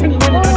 something